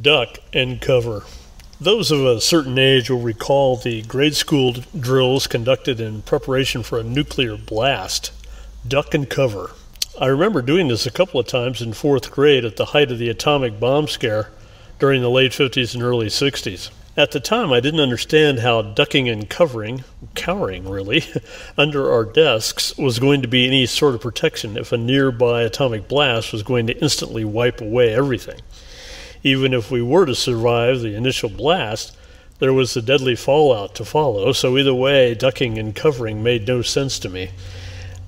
duck and cover. Those of a certain age will recall the grade school drills conducted in preparation for a nuclear blast. Duck and cover. I remember doing this a couple of times in fourth grade at the height of the atomic bomb scare during the late 50s and early 60s. At the time, I didn't understand how ducking and covering, cowering really, under our desks was going to be any sort of protection if a nearby atomic blast was going to instantly wipe away everything. Even if we were to survive the initial blast, there was the deadly fallout to follow, so either way, ducking and covering made no sense to me.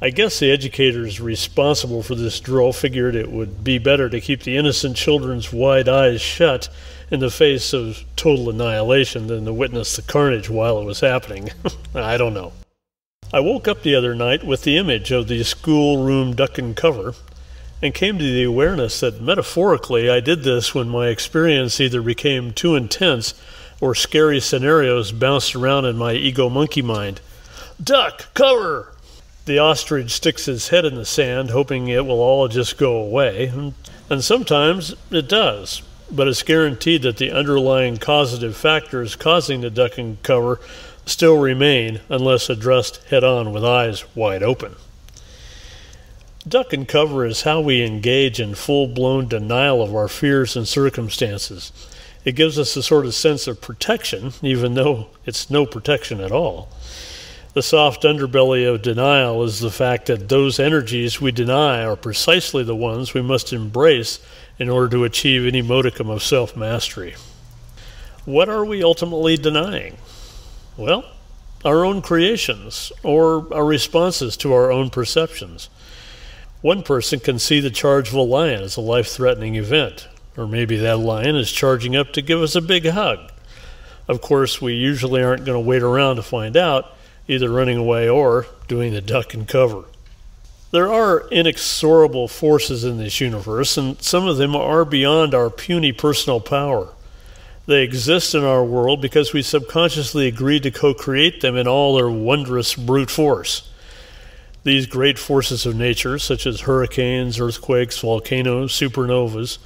I guess the educators responsible for this drill figured it would be better to keep the innocent children's wide eyes shut in the face of total annihilation than to witness the carnage while it was happening. I don't know. I woke up the other night with the image of the schoolroom duck and cover and came to the awareness that metaphorically I did this when my experience either became too intense or scary scenarios bounced around in my ego monkey mind. Duck, cover! The ostrich sticks his head in the sand, hoping it will all just go away, and sometimes it does, but it's guaranteed that the underlying causative factors causing the duck and cover still remain unless addressed head on with eyes wide open. Duck and cover is how we engage in full blown denial of our fears and circumstances. It gives us a sort of sense of protection, even though it's no protection at all. The soft underbelly of denial is the fact that those energies we deny are precisely the ones we must embrace in order to achieve any modicum of self mastery. What are we ultimately denying? Well, our own creations, or our responses to our own perceptions. One person can see the charge of a lion as a life threatening event, or maybe that lion is charging up to give us a big hug. Of course, we usually aren't going to wait around to find out, either running away or doing the duck and cover. There are inexorable forces in this universe, and some of them are beyond our puny personal power. They exist in our world because we subconsciously agreed to co create them in all their wondrous brute force. These great forces of nature, such as hurricanes, earthquakes, volcanoes, supernovas,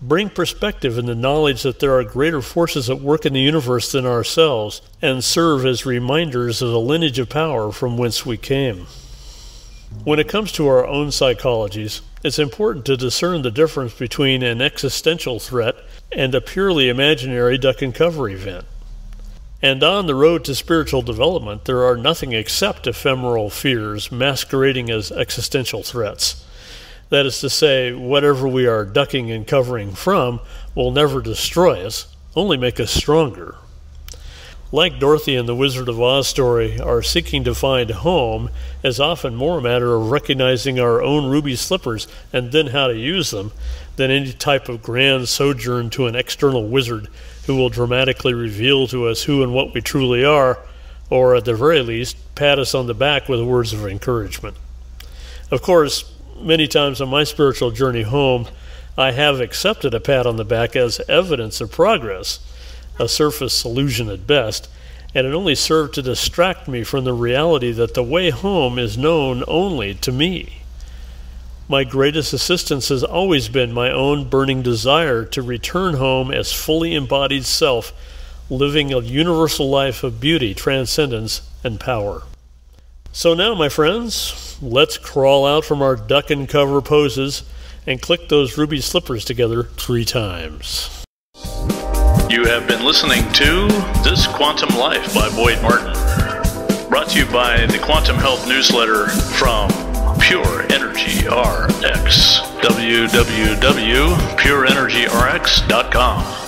bring perspective in the knowledge that there are greater forces at work in the universe than ourselves and serve as reminders of the lineage of power from whence we came. When it comes to our own psychologies, it's important to discern the difference between an existential threat and a purely imaginary duck and cover event. And on the road to spiritual development, there are nothing except ephemeral fears masquerading as existential threats. That is to say, whatever we are ducking and covering from will never destroy us, only make us stronger. Like Dorothy in the Wizard of Oz story, our seeking to find home is often more a matter of recognizing our own ruby slippers and then how to use them than any type of grand sojourn to an external wizard who will dramatically reveal to us who and what we truly are, or at the very least, pat us on the back with words of encouragement. Of course, many times on my spiritual journey home, I have accepted a pat on the back as evidence of progress, a surface illusion at best, and it only served to distract me from the reality that the way home is known only to me. My greatest assistance has always been my own burning desire to return home as fully embodied self, living a universal life of beauty, transcendence, and power. So now, my friends, let's crawl out from our duck and cover poses and click those ruby slippers together three times. You have been listening to This Quantum Life by Boyd Martin. Brought to you by the Quantum Health Newsletter from Pure Energy RX. www.pureenergyrx.com.